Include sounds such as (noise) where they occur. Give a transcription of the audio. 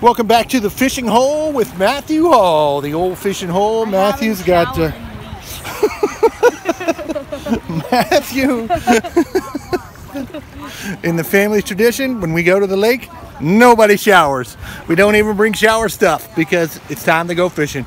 Welcome back to the fishing hole with Matthew Hall, the old fishing hole. I Matthew's got uh, (laughs) (laughs) Matthew. In the family tradition, when we go to the lake, nobody showers. We don't even bring shower stuff because it's time to go fishing.